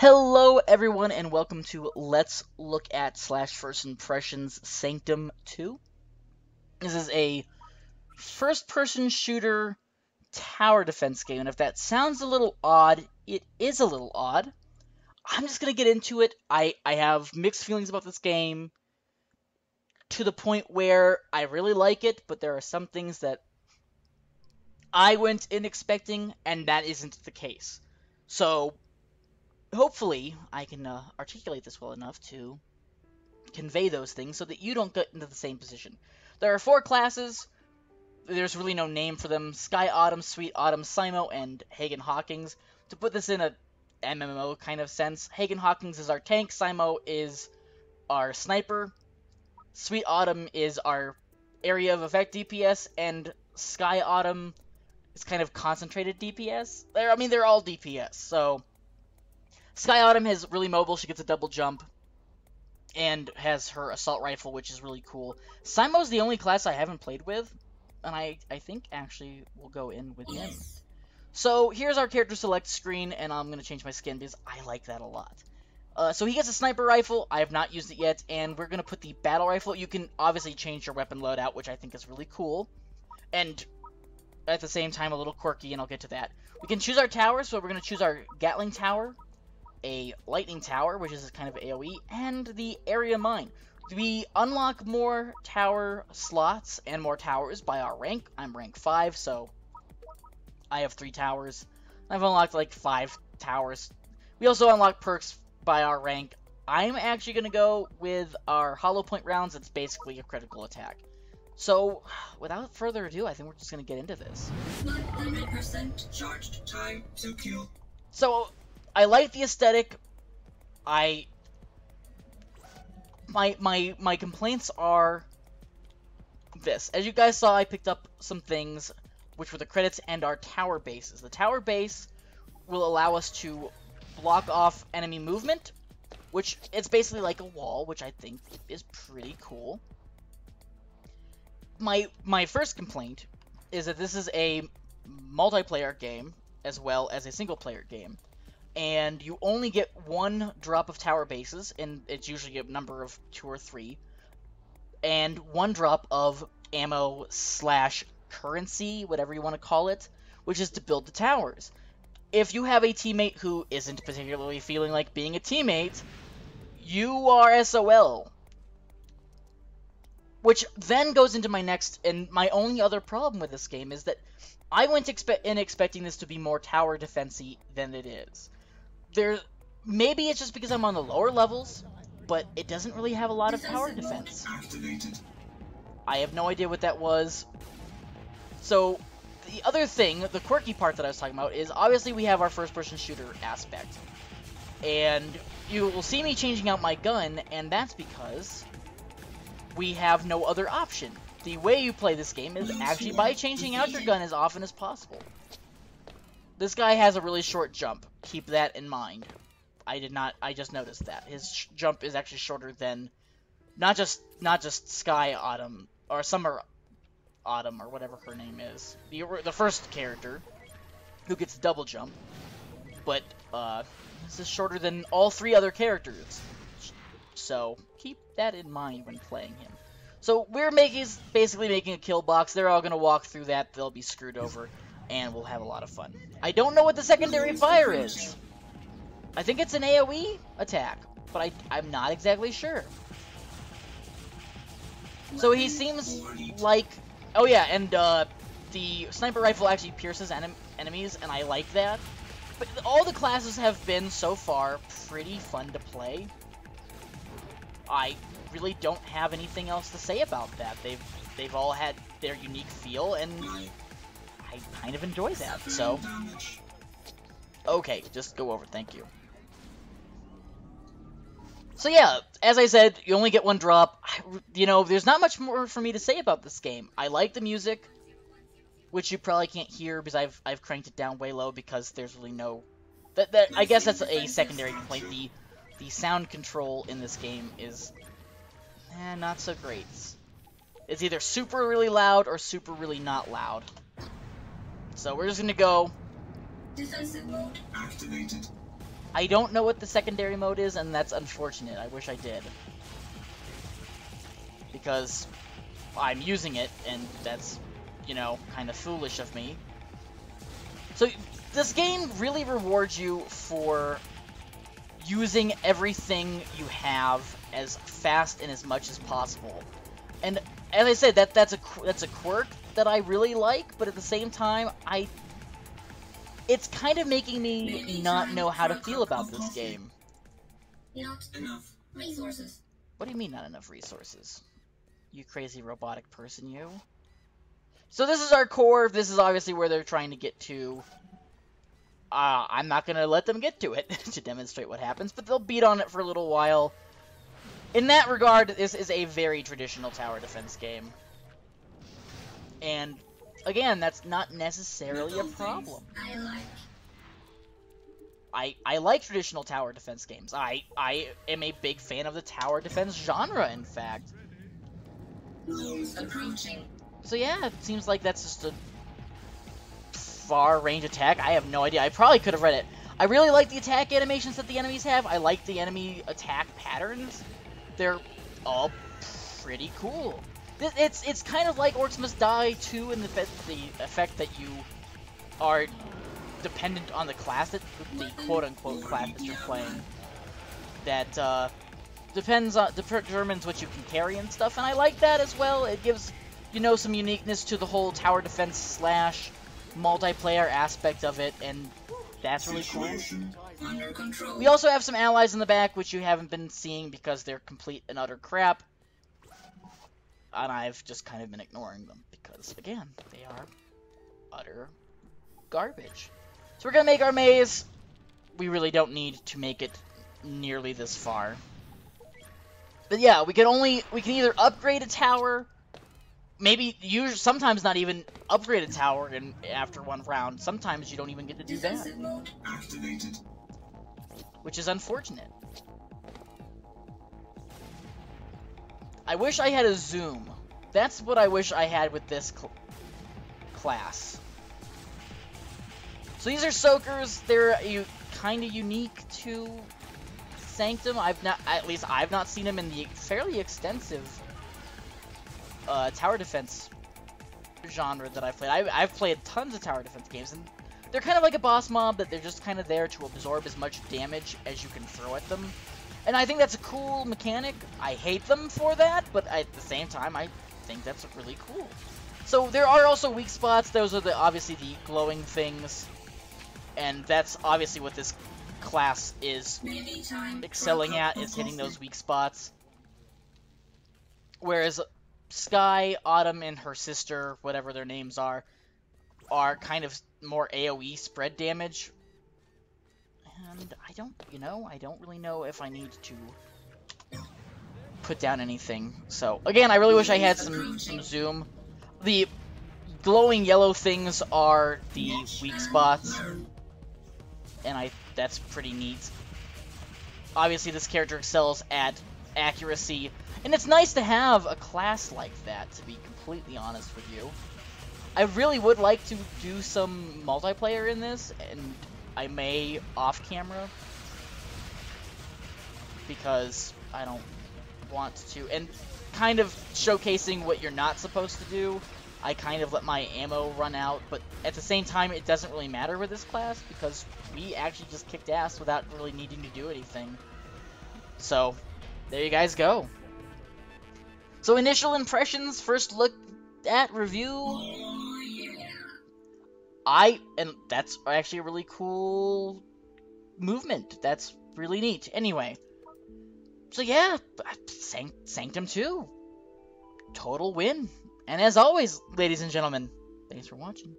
Hello, everyone, and welcome to Let's Look at slash First Impressions Sanctum 2. This is a first-person shooter tower defense game, and if that sounds a little odd, it is a little odd. I'm just gonna get into it. I I have mixed feelings about this game to the point where I really like it, but there are some things that I went in expecting, and that isn't the case. So hopefully I can uh, articulate this well enough to convey those things so that you don't get into the same position. There are four classes. There's really no name for them. Skye Autumn, Sweet Autumn, Simo, and Haigen Hawkins. To put this in a MMO kind of sense, Haigen Hawkins is our tank, Simo is our sniper, Sweet Autumn is our area of effect DPS, and Skye Autumn is kind of concentrated DPS. They're, I mean, they're all DPS, so Skye Autumn is really mobile. She gets a double jump and has her assault rifle, which is really cool. Simo's the only class I haven't played with, and I, I think actually will go in with him. So here's our character select screen, and I'm going to change my skin because I like that a lot. Uh, so he gets a sniper rifle. I have not used it yet, and we're going to put the battle rifle. You can obviously change your weapon loadout, which I think is really cool. And at the same time, a little quirky, and I'll get to that. We can choose our towers, so we're going to choose our Gatling Tower, a lightning tower, which is a kind of AoE, and the area mine. We unlock more tower slots and more towers by our rank. I'm rank 5, so I have 3 towers. I've unlocked like 5 towers. We also unlock perks by our rank. I'm actually going to go with our hollow point rounds. It's basically a critical attack. So, without further ado, I think we're just going to get into this. 100% charged. Time to kill. So, I like the aesthetic. I my my my complaints are this. As you guys saw, I picked up some things which were the credits and our tower bases. The tower base will allow us to block off enemy movement, which it's basically like a wall, which I think is pretty cool. My my first complaint is that this is a multiplayer game as well as a single player game and you only get one drop of tower bases, and it's usually a number of two or three, and one drop of ammo slash currency, whatever you want to call it, which is to build the towers. If you have a teammate who isn't particularly feeling like being a teammate, you are SOL. Which then goes into my next, and my only other problem with this game is that I went expe in expecting this to be more tower defensy than it is there maybe it's just because I'm on the lower levels, but it doesn't really have a lot of tower defense. I have no idea what that was. So, the other thing, the quirky part that I was talking about, is obviously we have our first-person shooter aspect. And you will see me changing out my gun, and that's because we have no other option. The way you play this game is actually by changing out your gun as often as possible. This guy has a really short jump. Keep that in mind. I did not. I just noticed that his jump is actually shorter than not just not just Skye Autumn or Summer Autumn or whatever her name is. The the first character who gets double jump, but uh, this is shorter than all three other characters. So keep that in mind when playing him. So we're making basically making a kill box. They're all gonna walk through that. They'll be screwed over and we'll have a lot of fun. I don't know what the secondary fire is. I think it's an AoE attack, but I, I'm not exactly sure. So he seems like... Oh yeah, and uh, the sniper rifle actually pierces en enemies, and I like that. But all the classes have been, so far, pretty fun to play. I really don't have anything else to say about that. They've they've all had their unique feel, and I kind of enjoy that, so... Okay, just go over, thank you. So yeah, as I said, you only get one drop. You know, there's not much more for me to say about this game. I like the music, which you probably can't hear because I've I've cranked it down way low because there's really no... That, that I guess that's a secondary complaint. The, the sound control in this game is eh, not so great. It's either super really loud or super really not loud. So we're just gonna go. Defensive mode activated. I don't know what the secondary mode is, and that's unfortunate. I wish I did. Because I'm using it, and that's, you know, kind of foolish of me. So, this game really rewards you for using everything you have as fast and as much as possible. And as I said, that that's a that's a quirk that I really like, but at the same time, I it's kind of making me not know how to feel about this game. Not enough resources. What do you mean not enough resources? You crazy robotic person, you. So this is our core. This is obviously where they're trying to get to. Uh, I'm not going to let them get to it to demonstrate what happens, but they'll beat on it for a little while. In that regard, this is a very traditional tower defense game. And, again, that's not necessarily a problem. I like. I, I like traditional tower defense games. I, I am a big fan of the tower defense genre, in fact. So yeah, it seems like that's just a far range attack. I have no idea. I probably could have read it. I really like the attack animations that the enemies have. I like the enemy attack patterns. They're all pretty cool. It's it's kind of like Orcs Must Die 2 in the, the effect that you are dependent on the class that the quote-unquote class that you're playing. That uh, depends on determines what you can carry and stuff, and I like that as well. It gives you know some uniqueness to the whole tower defense slash multiplayer aspect of it, and that's really cool. Under control. We also have some allies in the back, which you haven't been seeing because they're complete and utter crap. And I've just kind of been ignoring them because, again, they are utter garbage. So we're gonna make our maze. We really don't need to make it nearly this far. But yeah, we can only we can either upgrade a tower, maybe usually sometimes not even upgrade a tower in after one round. Sometimes you don't even get to do that Defensive mode. Which is unfortunate. I wish I had a zoom. That's what I wish I had with this cl class. So these are soakers. They're you kind of unique to Sanctum. I've not, at least I've not seen them in the fairly extensive uh, tower defense genre that I've played. I've, I've played tons of tower defense games, and they're kind of like a boss mob that they're just kind of there to absorb as much damage as you can throw at them. And I think that's a cool mechanic. I hate them for that, but at the same time, I think that's really cool. So there are also weak spots. Those are the obviously the glowing things, and that's obviously what this class is Maybe time. for a excelling at is hitting those weak spots. Whereas Skye, Autumn, and her sister, whatever their names are, are kind of more AoE spread damage. And I don't, you know, I don't really know if I need to put down anything. So, again, I really wish I had some, some zoom. The glowing yellow things are the weak spots and I that's pretty neat. Obviously, this character excels at accuracy, and it's nice to have a class like that. To be completely honest with you, I really would like to do some multiplayer in this, and I may off camera because I don't want to, and kind of showcasing what you're not supposed to do. I kind of let my ammo run out, but at the same time, it doesn't really matter with this class because we actually just kicked ass without really needing to do anything. So, there you guys go. So, initial impressions, first look at review. I, and that's actually a really cool movement. That's really neat. Anyway, so yeah, Sanct- Sanctum 2. Total win. And as always, ladies and gentlemen, thanks for watching.